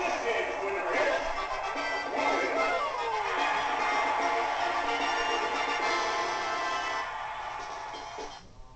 This is